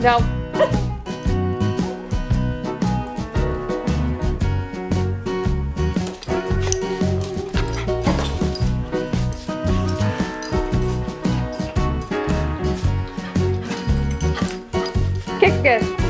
No. Kick it.